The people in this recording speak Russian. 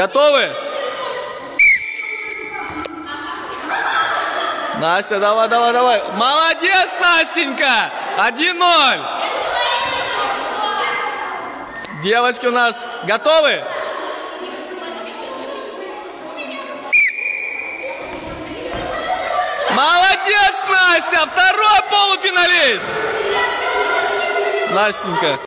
Готовы? Настя, давай, давай, давай. Молодец, Настенька! 1-0. Девочки у нас готовы? Молодец, Настя! Второй полуфиналист! Настенька.